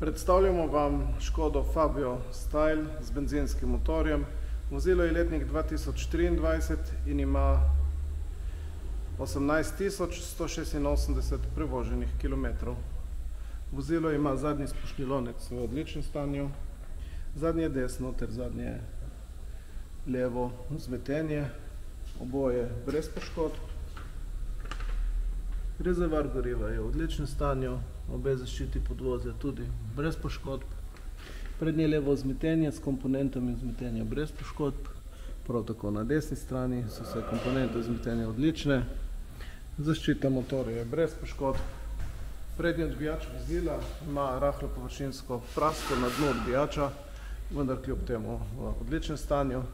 Predstavljamo vam Škodo Fabio Style z benzinskim motorjem. Vozilo je letnik 2023 in ima 18.186 prevoženih kilometrov. Vozilo ima zadnji spušni lonec v odličnem stanju, zadnje desno ter zadnje levo vzmetenje, oboje brez poškodb. Rezervoar goriva je v odličnem stanju, obe zaščiti podvozja tudi brez poškodb. Prednje levo vzmetenje s komponentami vzmetenja brez poškodb, prav tako na desni strani so vse komponente vzmetenja odlične. Zaščita motorja je brez poškodb. Prednji odbijač vozila ima rahlo površinsko prasko na dnu odbijača, vendar kljub temu v odličnem stanju.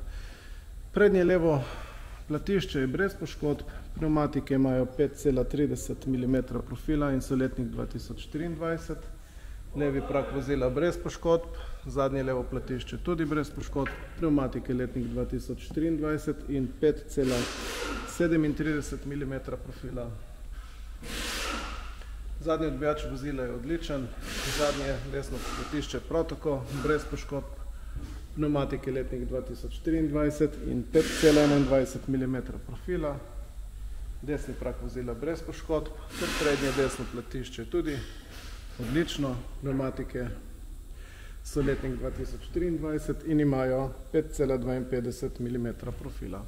Prednje levo platišče je brez poškodb, pneumatike imajo 5,30 mm profila in so letnik 2023. Levi prak vozila brez poškodb, zadnje levo platišče tudi brez poškodb, pneumatike letnik 2023 in 5,37 mm profila. Zadnji odbijač vozila je odličen, zadnje desno platišče prav tako brez poškodb, pneumatike letnik 2023 in 5,21 mm profila. Desni prak vozila brez poškodb, ter prednje desno platišče tudi odlično, pneumatike so letnik 2023 in imajo 5,52 mm profila.